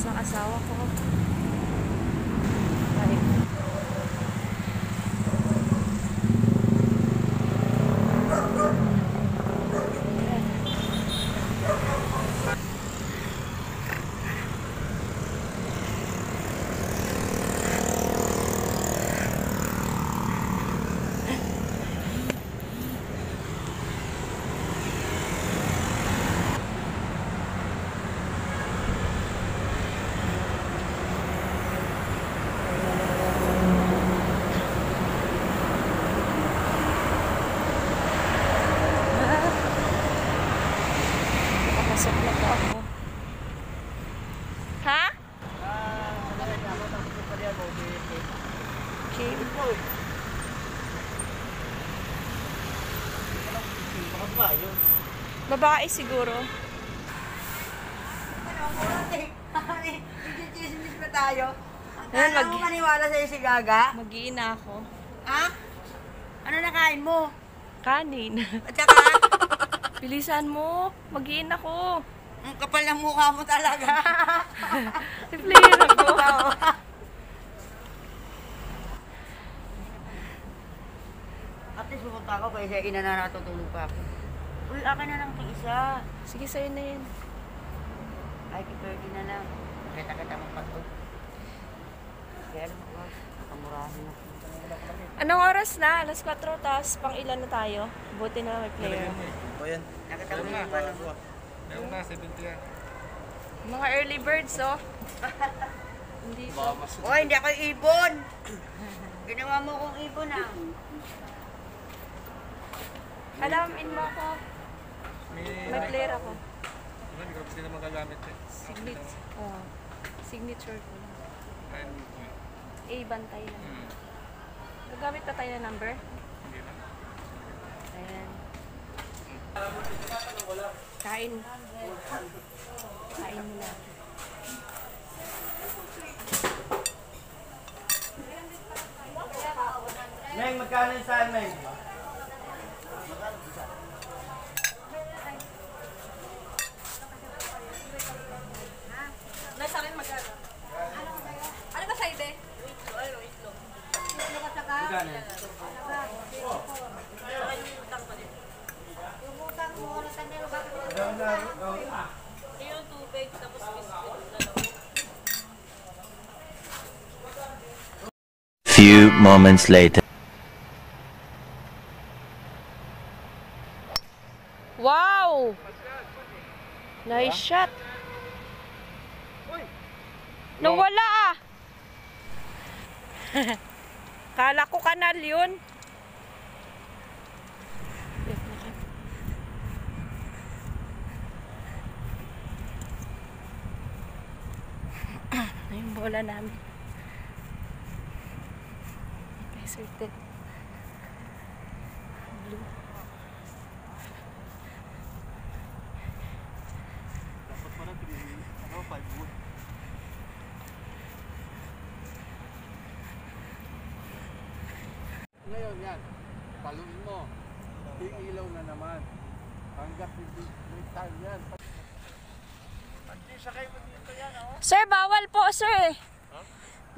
Ng asawa ko. Ay. Nakapasok na po ako. Ha? Okay. Babae siguro. Chismis pa tayo. Ayan, Kala mag- mo maniwala sa'yo si Gaga? Mag-iina ako. Ha? Ano nakain mo? Kanin. At saka, Bilisan mo. Mag-iina ko. ang kapal ng mukha mo talaga. Player ako. At least pumunta ako kaya siya ina na natutulog pa ako. Uy, akin na lang itong isa. Sige, sa'yo na yun. Ay, kipirdi na lang. Kita-kita mo pa to. Kaya alam ko, kamurahin ako. Anong oras na? Alas 4, tapos pang ilan na tayo? Buti na may player. O yan. Nakita mo yung ano. Meron na, 70 yan. Mga early birds, oh. Hindi pa. Uy, hindi ako ibon. Ginawa mo kong ibon ah. Alam, in mo ako. May, player ako. Ano, hindi ko kasi naman gagamit eh. Signature. Oh. Signature ko lang. Ayun, A, bantay lang. hmm, Gagamit pa tayo ng number? Hindi na. Ayan. Kain. Kain muna. Meng, magkano yung saan, Meng? Nasa akin magkano? Ano ba sa'yo, be? Magkano yan? Yung tubig, tapos biscuit. Few moments later. Wow! Nice shot. Nawala ah! Kala ko kanal yun. Ano yung bola namin? Okay, sorted. Blue. Dapat pala, ano, 5 wood. Ngayon yan, paluin mo. Iilaw na naman. Hanggat hindi may time yan. Oh. Sir, bawal po, sir. eh.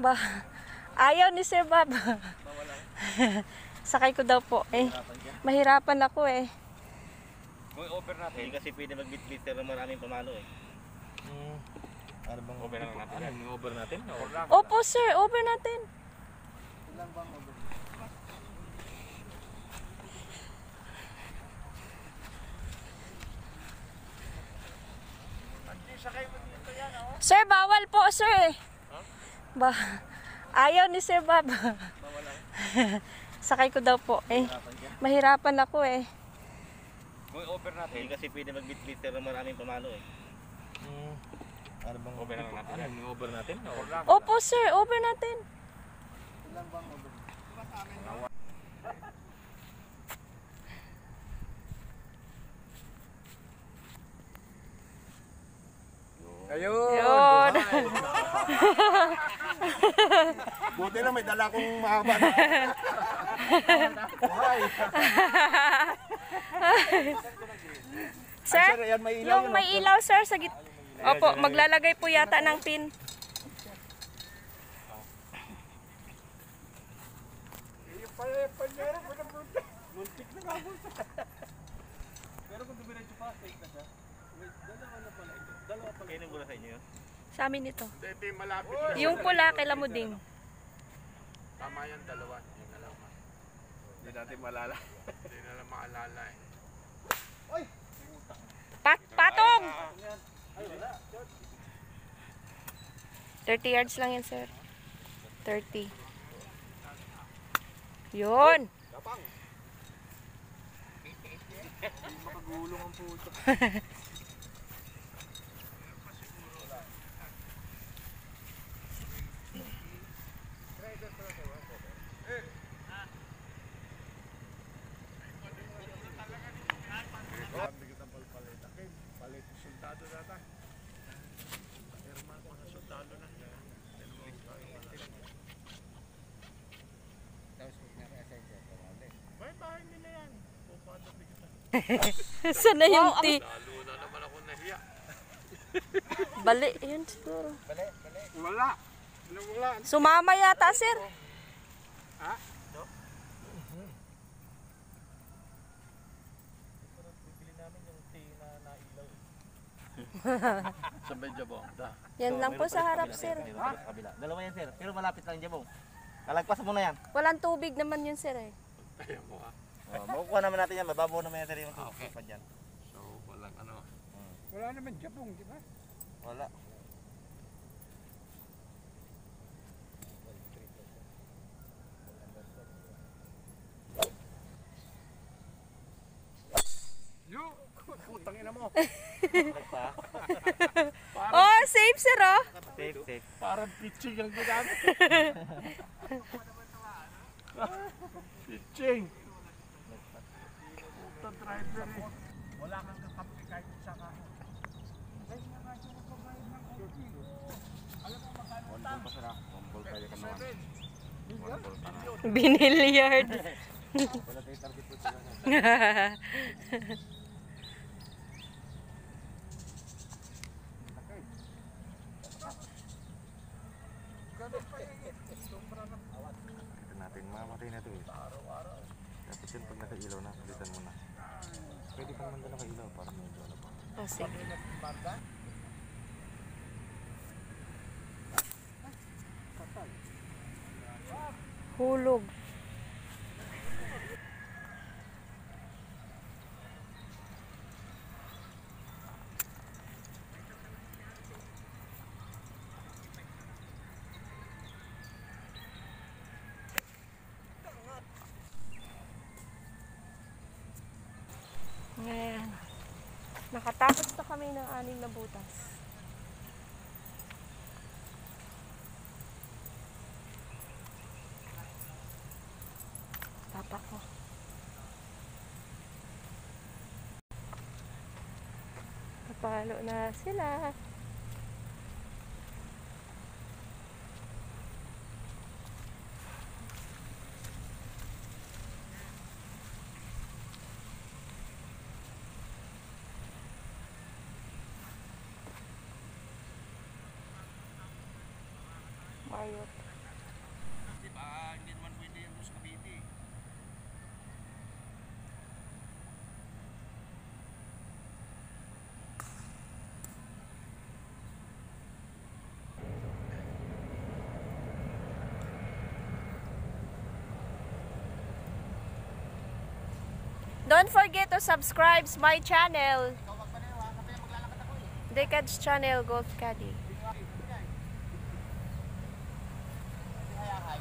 Ba Ayaw ni Sir Bob. Sakay ko daw po. Eh, mahirapan ako eh. Kung over natin. Hindi kasi pwede mag-bitbit pero maraming pamalo eh. Ano bang over natin? Ano yung over natin? Over lang. Opo, sir. Over natin. Ilan bang over? Hindi sakay mo dito yan, oh. Sir, bawal po, sir. eh. Ba Ayaw ni Sir Bob. Sakay ko daw po. Eh, mahirapan ako eh. Kung over natin. Hindi kasi pwede mag-bitbit pero maraming pamalo eh. Ano bang over natin? Ano yung over natin? Over lang. Opo, sir. Over natin. Ilan bang over? Ayun! Yun. Buti na may dala kong mahaba na. Buhay! Sir, Sir, ayan, may ilaw yung yun, may oh. ilaw, sir, sa git Opo, maglalagay po yata ng pin. Muntik na nga. Pero kung dumiretso pa, safe na siya. Dalawa na pala ito. Dalawa pala. Kayo nang sa inyo yun? Sa amin ito. Hindi, ito yung malapit. lang. Yung pula, kailan mo ding. Tama yan, dalawa. Yung alam mo. Hindi natin malala. Hindi na lang maalala eh. Pat patong! Ay, wala. 30 yards lang yan, sir. 30. Yun. Kapang. Hindi makagulong ang puto. Palit yung soldado data. Herman ko sa soldado na. May bahay nila yan. Pupatabi kita. Sana yung ti. Lalo na naman ako nahiya. Bali, yun siguro. Wala. Ano wala? Sumama yata, sir. Ha? Sa medyo ba? Da. Yan lang po sa harap, sir. Sa kabila. Dalawa yan sir, pero malapit lang dyan Kalagpas mo na yan. Walang tubig naman yun, sir eh. Ayaw mo ha. Oh, makukuha naman natin yan, mababaw naman yan sir yung Okay. pa dyan. So, walang ano. Wala naman jabong, di ba? Wala. Yo! Putang ina mo. Kalagpa. Oh, safe, sir, oh. Safe, safe. Parang pitching ang ginamit. pitching. Puta driver eh. Wala kang kakampi kahit isa ka. Binilyard. Ito natin, mamatay na ito eh. Tapos yun, pag nakailaw na, palitan mo na. Pwede pang mandala ka ilaw para medyo ano pa. Oh, sige. Hulog. Ngayon. Nakatapos na kami ng anim na butas. Papa ko. Napalo na sila. Mayot. Di ba hindi naman pwede yung sa Cavite? Don't forget to subscribe my channel. Decad's channel, Golf Caddy. 太阳还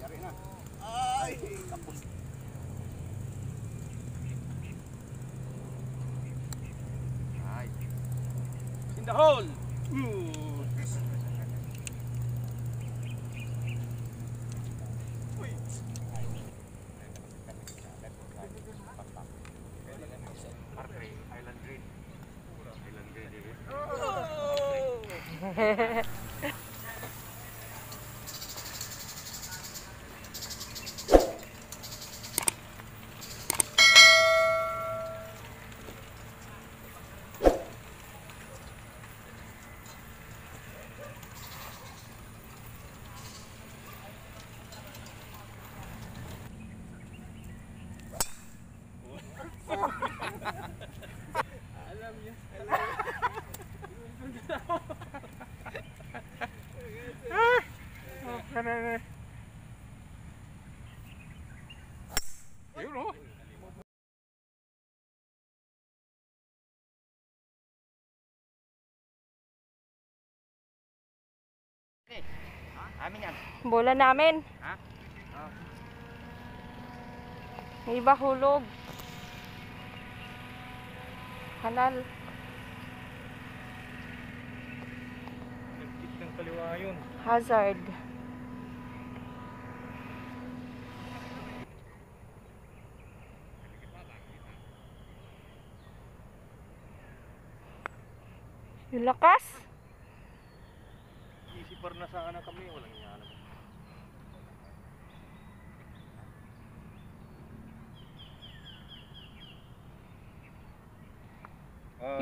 yari na. Ay, tapos. Ay. In the hole. Ooh. Yun oh. Amin yan. Bola namin. Ha? May iba hulog. Kanal. Nagkit ng kaliwa yun. Hazard. Yung lakas. Isipar na sana kami. Walang yan.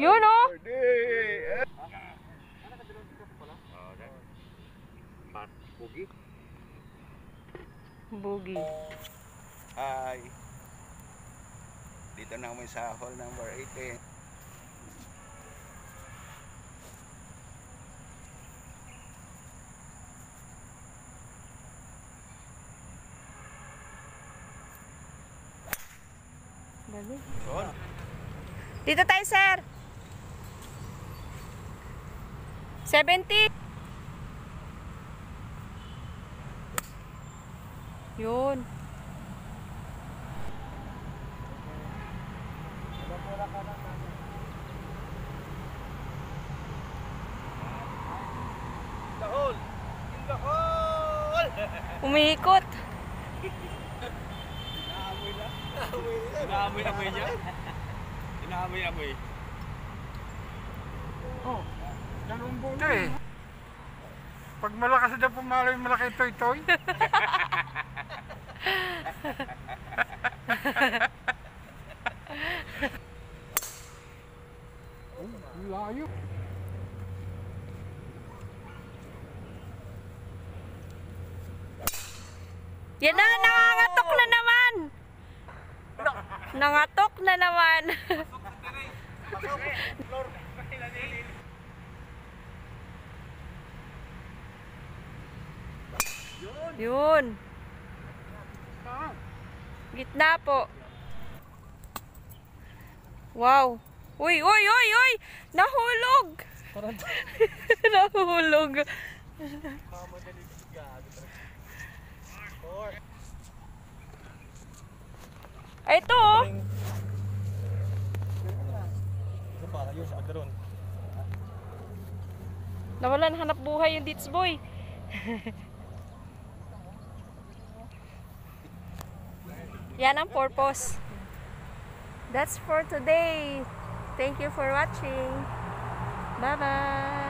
Yun oh! Pugi. Boogie. Hi. Dito na kami sa hall number 18. Son. Dito tayo, sir. 70. Yun. The hole. In the hole. Umiikot. Inaamoy-amoy. Oh, dalawang bola eh. Pag malakas na pumalo yung malaki toy-toy. oh, layo. Yan na, nangangatok na naman. Nangatok na naman. Yun. Gitna po. Wow. Uy, uy, uy, uy! Nahulog! Nahulog. Ay, ito oh. Ito agron. Nawalan hanap buhay yung Dits Boy. Yan ang purpose. That's for today. Thank you for watching. Bye-bye.